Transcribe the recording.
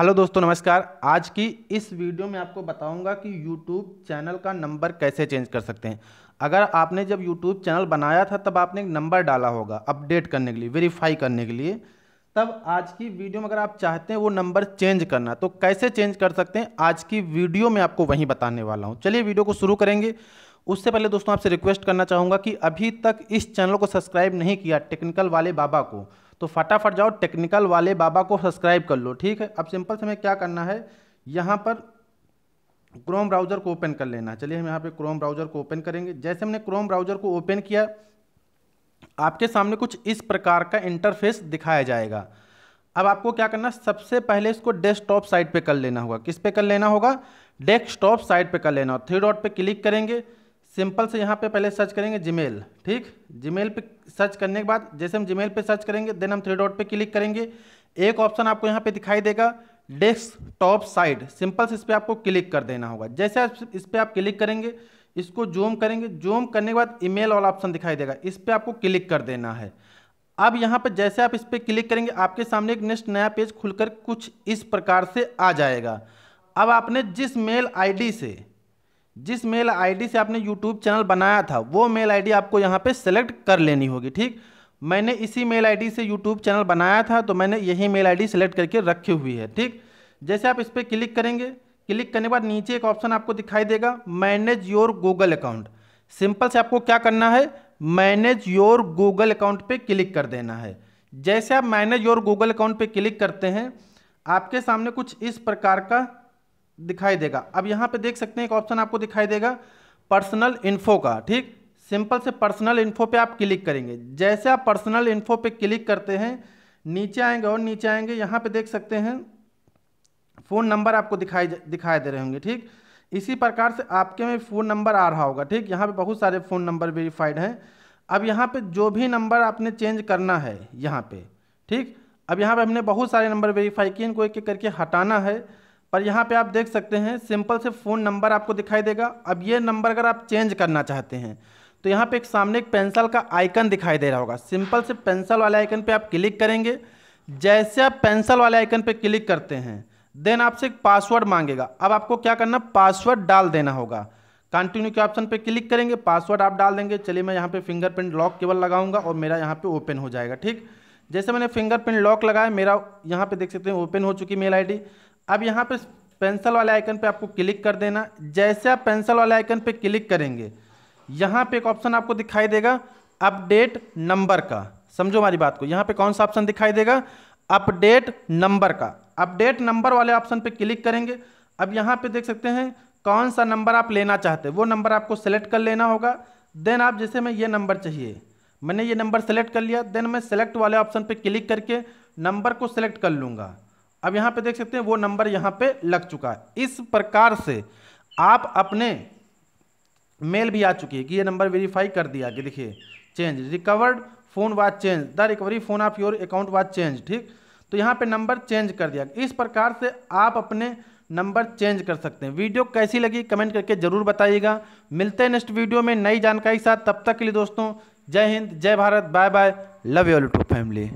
Hello दोस्तों, नमस्कार। आज की इस वीडियो में आपको बताऊँगा कि यूट्यूब चैनल का नंबर कैसे चेंज कर सकते हैं। अगर आपने जब यूट्यूब चैनल बनाया था, तब आपने एक नंबर डाला होगा अपडेट करने के लिए, वेरीफाई करने के लिए। तब आज की वीडियो में अगर आप चाहते हैं वो नंबर चेंज करना तो कैसे चेंज कर सकते हैं, आज की वीडियो में आपको वहीं बताने वाला हूँ। चलिए वीडियो को शुरू करेंगे। उससे पहले दोस्तों, आपसे रिक्वेस्ट करना चाहूँगा कि अभी तक इस चैनल को सब्सक्राइब नहीं किया टेक्निकल वाले बाबा को तो फटाफट जाओ टेक्निकल वाले बाबा को सब्सक्राइब कर लो, ठीक है? अब सिंपल से हमें क्या करना है? यहाँ पर क्रोम ब्राउज़र को ओपन कर लेना चलिए हम यहाँ पे क्रोम ब्राउज़र को ओपन करेंगे। जैसे हमने क्रोम ब्राउज़र को ओपन किया, आपके सामने कुछ इस प्रकार का इंटरफेस दिखाया जाएगा। अब आपको क्या करना सबसे पहले इसको डेस्कटॉप साइट पे कर लेना होगा। किस पे कर लेना होगा? डेस्कटॉप साइट पे कर लेना थ्री डॉट पे क्लिक करेंगे। सिंपल से यहाँ पे पहले सर्च करेंगे जीमेल ठीक? जीमेल पे सर्च करने के बाद, जैसे हम जीमेल पे सर्च करेंगे देन हम थ्री डॉट पे क्लिक करेंगे। एक ऑप्शन आपको यहाँ पे दिखाई देगा डेस्कटॉप साइड सिंपल से इस पर आपको क्लिक कर देना होगा। जैसे आप इस पर आप क्लिक करेंगे, इसको जूम करेंगे जूम करने के बाद ईमेल वाला ऑप्शन दिखाई देगा। इस पर आपको क्लिक कर देना है। अब यहाँ पर जैसे आप इस पर क्लिक करेंगे, आपके सामने एक नेक्स्ट नया पेज खुलकर कुछ इस प्रकार से आ जाएगा। अब आपने जिस मेल आईडी से जिस मेल आईडी से आपने यूट्यूब चैनल बनाया था, वो मेल आईडी आपको यहाँ पे सेलेक्ट कर लेनी होगी, ठीक? मैंने इसी मेल आईडी से यूट्यूब चैनल बनाया था तो मैंने यही मेल आईडी सेलेक्ट करके रखी हुई है, ठीक? जैसे आप इस पर क्लिक करेंगे, क्लिक करने के बाद नीचे एक ऑप्शन आपको दिखाई देगा manage your Google account simple से आपको क्या करना है मैनेज योर गूगल अकाउंट पे क्लिक कर देना है। जैसे आप मैनेज योर गूगल अकाउंट पे क्लिक करते हैं, आपके सामने कुछ इस प्रकार का दिखाई देगा। अब यहाँ पे देख सकते हैं एक ऑप्शन आपको दिखाई देगा पर्सनल इन्फो का, ठीक? सिंपल से पर्सनल इन्फो पे आप क्लिक करेंगे। जैसे आप पर्सनल इन्फो पे क्लिक करते हैं, नीचे आएँगे और नीचे आएँगे, यहाँ पे देख सकते हैं फ़ोन नंबर आपको दिखाई दिखाई दे रहे होंगे, ठीक? इसी प्रकार से आपके में फ़ोन नंबर आ रहा होगा, ठीक? यहाँ पे बहुत सारे फ़ोन नंबर वेरीफाइड हैं। अब यहाँ पे जो भी नंबर आपने चेंज करना है, यहाँ पे, ठीक? अब यहाँ पे हमने बहुत सारे नंबर वेरीफाई किए, इनको एक एक करके हटाना है। पर यहाँ पे आप देख सकते हैं, सिंपल से फ़ोन नंबर आपको दिखाई देगा। अब ये नंबर अगर आप चेंज करना चाहते हैं तो यहाँ पे एक सामने एक पेंसिल का आइकन दिखाई दे रहा होगा। सिंपल से पेंसिल वाले आइकन पे आप क्लिक करेंगे। जैसे आप पेंसिल वाले आइकन पे क्लिक करते हैं, देन आपसे एक पासवर्ड मांगेगा। अब आपको क्या करना, पासवर्ड डाल देना होगा। कंटिन्यू के ऑप्शन पे क्लिक करेंगे, पासवर्ड आप डाल देंगे। चलिए मैं यहाँ पे फिंगरप्रिंट लॉक केवल लगाऊँगा और मेरा यहाँ पे ओपन हो जाएगा, ठीक? जैसे मैंने फिंगरप्रिंट लॉक लगाया, मेरा यहाँ पे देख सकते हैं, ओपन हो चुकी मेल आईडी। अब यहाँ पे पेंसिल वाले आइकन पे आपको क्लिक कर देना। जैसे आप पेंसिल वाले आइकन पे क्लिक करेंगे, यहाँ पे एक ऑप्शन आपको दिखाई देगा अपडेट नंबर का। समझो हमारी बात को। यहाँ पे कौन सा ऑप्शन दिखाई देगा? अपडेट नंबर का। अपडेट नंबर वाले ऑप्शन पे क्लिक करेंगे। अब यहाँ पे देख सकते हैं, कौन सा नंबर आप लेना चाहते हैं, वो नंबर आपको सेलेक्ट कर लेना होगा। देन आप जैसे मैं ये नंबर चाहिए, मैंने ये नंबर सेलेक्ट कर लिया देन मैं सेलेक्ट वाले ऑप्शन पे क्लिक करके नंबर को सेलेक्ट कर लूँगा। अब यहाँ पे देख सकते हैं, वो नंबर यहाँ पे लग चुका है। इस प्रकार से आप अपने मेल भी आ चुकी है कि ये नंबर वेरीफाई कर दिया कि देखिए, change, recovered, phone was change, the recovery phone of your account was change, ठीक? तो यहाँ पे नंबर चेंज कर दिया। इस प्रकार से आप अपने नंबर चेंज कर सकते हैं। वीडियो कैसी लगी, कमेंट करके ज़रूर बताइएगा। मिलते हैं नेक्स्ट वीडियो में नई जानकारी के साथ। तब तक के लिए दोस्तों, जय हिंद, जय Bharat, bye bye, love you too family.